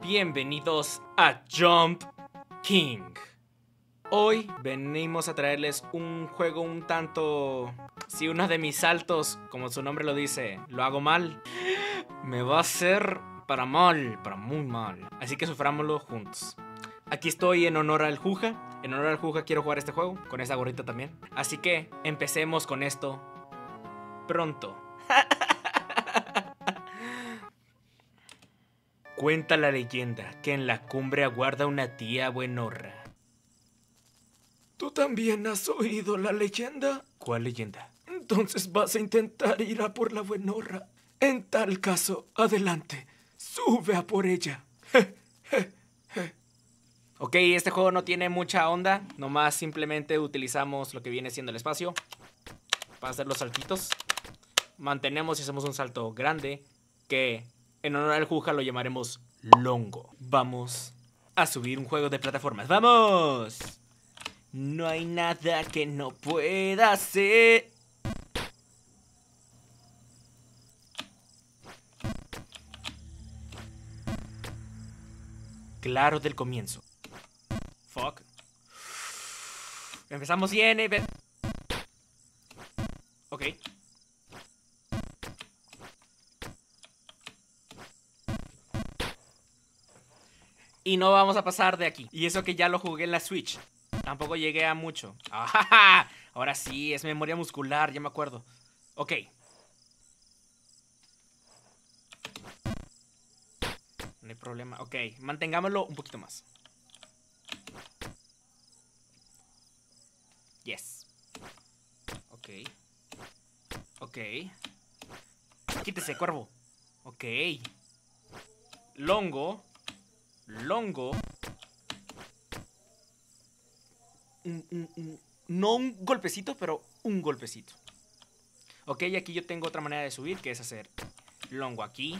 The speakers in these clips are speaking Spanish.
Bienvenidos a Jump King. Hoy venimos a traerles un juego un tanto... Si uno de mis saltos, como su nombre lo dice, lo hago mal, me va a hacer para mal, para muy mal. Así que sufrámoslo juntos. Aquí estoy en honor al Juja. En honor al Juja quiero jugar este juego, con esa gorrita también. Así que empecemos con esto pronto. Cuenta la leyenda que en la cumbre aguarda una tía buenorra. ¿Tú también has oído la leyenda? ¿Cuál leyenda? Entonces vas a intentar ir a por la buenorra. En tal caso, adelante. Sube a por ella. Ok, este juego no tiene mucha onda. Nomás simplemente utilizamos lo que viene siendo el espacio para hacer los saltitos. Mantenemos y hacemos un salto grande que en honor al Juja lo llamaremos Longo. Vamos a subir un juego de plataformas. ¡Vamos! No hay nada que no pueda hacer. Claro del comienzo. Fuck. Empezamos bien, eh. Y no vamos a pasar de aquí. Y eso que ya lo jugué en la Switch. Tampoco llegué a mucho. ¡Ah! Ahora sí, es memoria muscular, ya me acuerdo. Ok. No hay problema. Ok, mantengámoslo un poquito más. Yes. Ok. Ok. Quítese, cuervo. Ok. Longo. Longo. Un- un- un- no un golpecito, pero un golpecito. Ok, aquí yo tengo otra manera de subir, que es hacer longo aquí,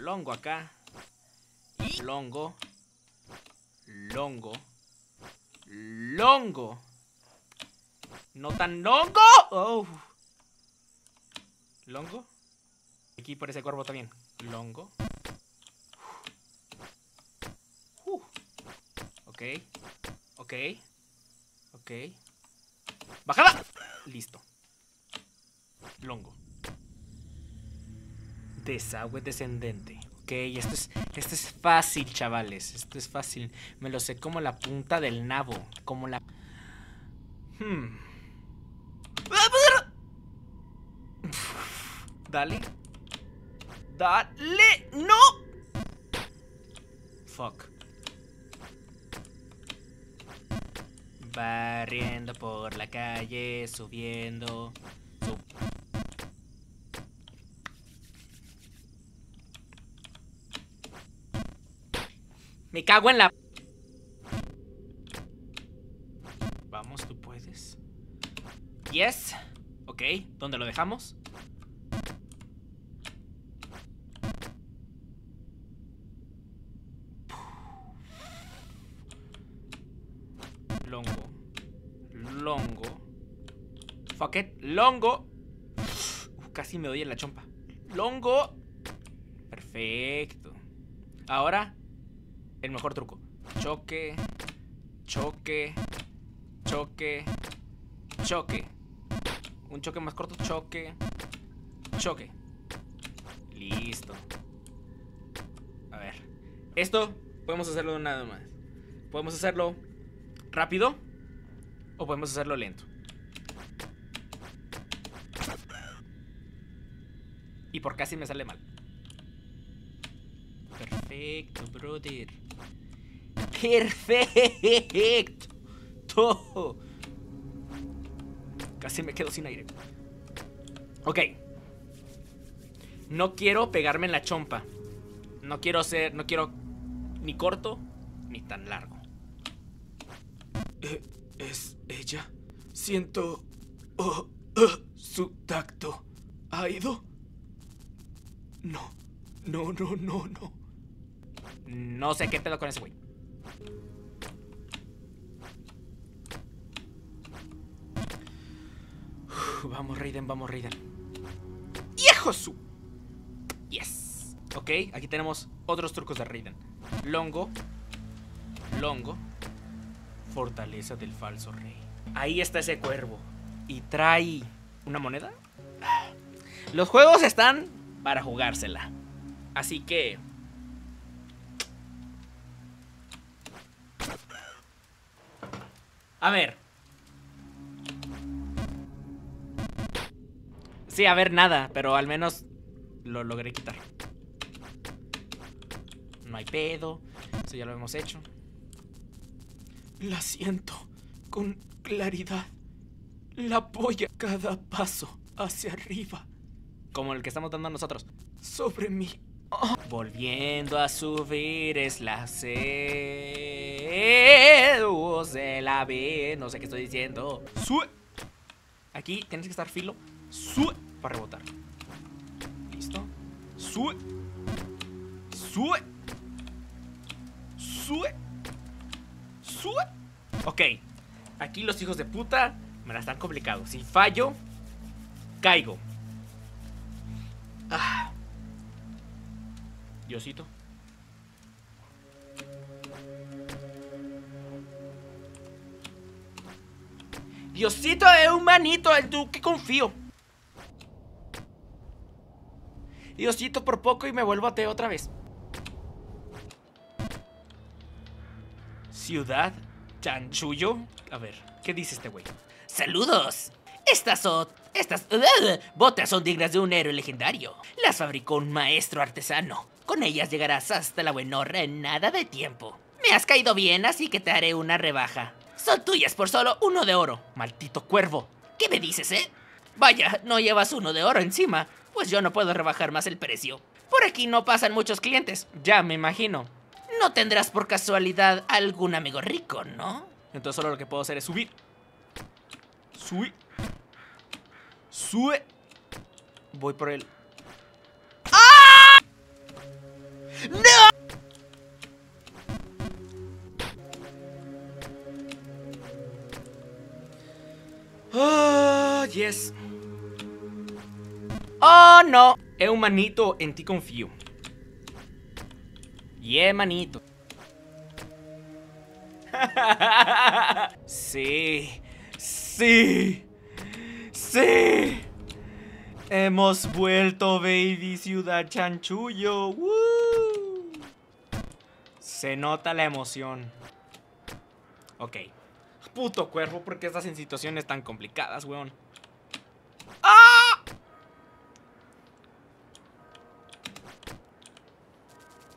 longo acá, y longo, longo, longo. No tan longo. Oh. Longo. Aquí por ese cuervo también. Longo. Ok. Ok. Bajada. Listo. Longo. Desagüe descendente. Ok, esto es, esto es fácil, chavales. Esto es fácil. Me lo sé como la punta del nabo. Como la... Hmm. Dale. Dale. No. Fuck. Barriendo por la calle, subiendo. Sub- Me cago en la... Vamos, tú puedes. Yes. Ok, ¿dónde lo dejamos? Longo. Longo. Fuck it. Longo. Casi me doy en la chompa. Longo. Perfecto. Ahora, el mejor truco. Choque. Choque. Choque. Choque. Un choque más corto. Choque. Choque. Listo. A ver. Esto podemos hacerlo nada más. Podemos hacerlo rápido o podemos hacerlo lento. Y por casi me sale mal. Perfecto, brother. Perfecto. Casi me quedo sin aire. Ok. No quiero pegarme en la chompa. No quiero ser. No quiero ni corto ni tan largo. Eh, ¿Es ella? Siento... oh, oh, su tacto. ¿Ha ido? No. No, no, no, no. No sé qué pedo con ese güey. Vamos, Raiden, vamos, Raiden. ¡Viejo su! Yes. Ok, aquí tenemos otros trucos de Raiden. Longo. Longo. Fortaleza del falso rey. Ahí está ese cuervo. Y trae una moneda. Los juegos están para jugársela. Así que... A ver. Sí, a ver, nada, pero al menos lo logré quitar. No hay pedo. Eso ya lo hemos hecho. La siento con claridad. La apoya cada paso hacia arriba. Como el que estamos dando nosotros. Sobre mí. Volviendo a subir es la C de la B. No sé qué estoy diciendo. Sue. Aquí tienes que estar filo. Sue. Para rebotar. Listo. Sue. Sue. Sue. Sue. Ok. Aquí los hijos de puta me la están complicado. Si fallo, caigo. Ah. Diosito. Diosito es un manito en tu que confío. Diosito por poco y me vuelvo ateo otra vez. Ciudad Chanchullo. A ver, ¿qué dice este güey? Saludos. Estas son... Estas botas son dignas de un héroe legendario. Las fabricó un maestro artesano. Con ellas llegarás hasta la buenorra en nada de tiempo. Me has caído bien, así que te haré una rebaja. Son tuyas por solo uno de oro. Maldito cuervo. ¿Qué me dices, eh? Vaya, no llevas uno de oro encima. Pues yo no puedo rebajar más el precio. Por aquí no pasan muchos clientes. Ya me imagino. No tendrás por casualidad algún amigo rico, ¿no? Entonces solo lo que puedo hacer es subir. Subir. Sube. Voy por él. ¡Ah! ¡No! Oh, yes. Oh, no. Es un manito, en ti confío. Yeah, manito. sí. Sí. Sí. Hemos vuelto, baby, ciudad chanchullo. Woo. Se nota la emoción. Ok. Puto cuerpo, ¿por qué estás en situaciones tan complicadas, weón?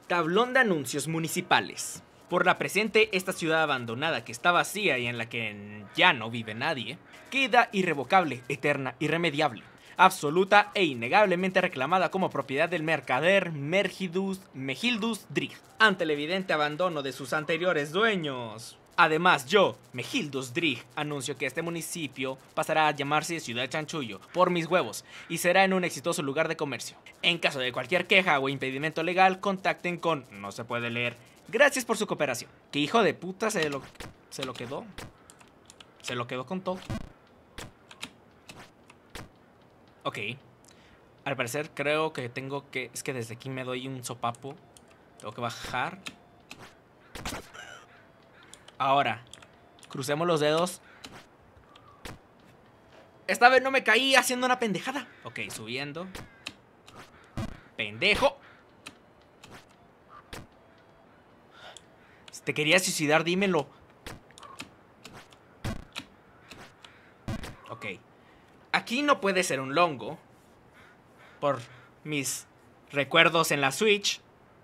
Tablón de anuncios municipales. Por la presente, esta ciudad abandonada que está vacía y en la que ya no vive nadie, queda irrevocable, eterna, irremediable, absoluta e innegablemente reclamada como propiedad del mercader Mergidus Mehildus Drich, ante el evidente abandono de sus anteriores dueños. Además, yo, Mejildus Drich, anuncio que este municipio pasará a llamarse Ciudad Chanchullo por mis huevos y será en un exitoso lugar de comercio. En caso de cualquier queja o impedimento legal, contacten con no se puede leer. Gracias por su cooperación. Que hijo de puta se lo, se lo quedó. Se lo quedó con todo. Ok. Al parecer creo que tengo que... Es que desde aquí me doy un sopapo. Tengo que bajar. Ahora, crucemos los dedos. Esta vez no me caí haciendo una pendejada. Ok, subiendo. Pendejo. Si te querías suicidar, dímelo. Ok. Aquí no puede ser un longo. Por mis recuerdos en la Switch.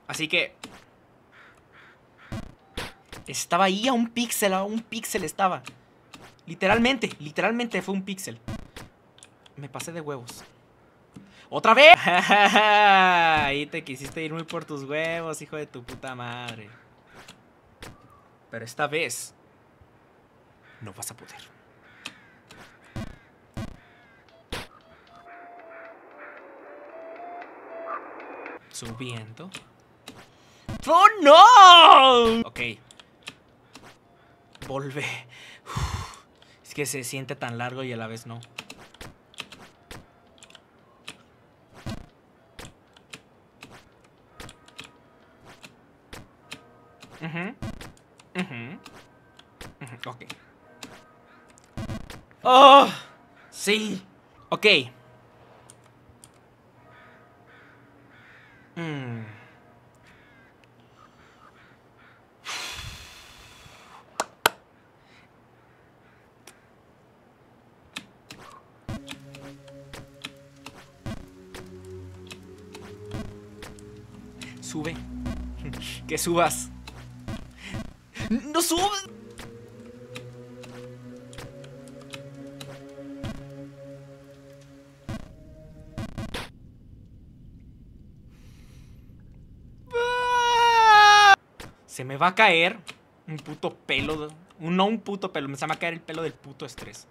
Así que estaba ahí a un píxel, a un píxel estaba. Literalmente, literalmente fue un píxel. Me pasé de huevos. ¡Otra vez! ahí te quisiste ir muy por tus huevos, hijo de tu puta madre. Pero esta vez... No vas a poder. Subiendo. ¡Oh, no! Ok, es que se siente tan largo y a la vez no. Uh ¡Oh! Sí. Ok. Sube. Que subas. ¡No subes! Se me va a caer un puto pelo. no un puto pelo, me se me va a caer el pelo del puto estrés.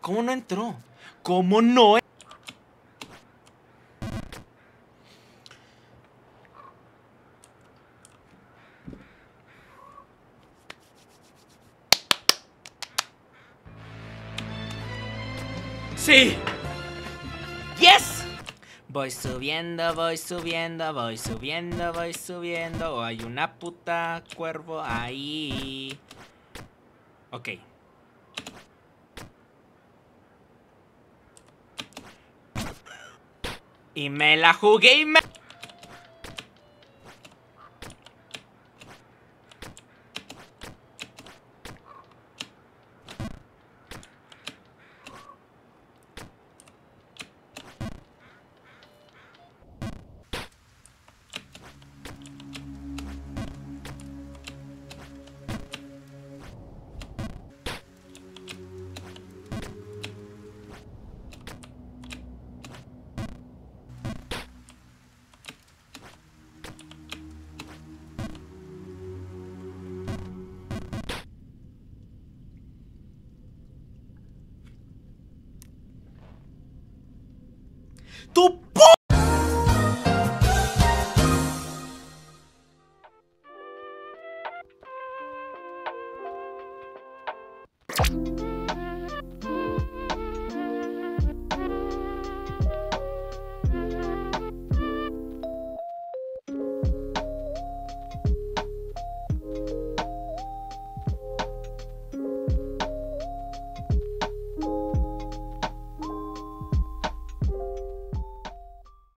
¿Cómo no entró? ¿Cómo no? Sí. Yes. Voy subiendo, voy subiendo, voy subiendo, voy subiendo. Oh, hay una puta cuervo ahí. Ok. Y me la jugué y me... ¡Tu pu-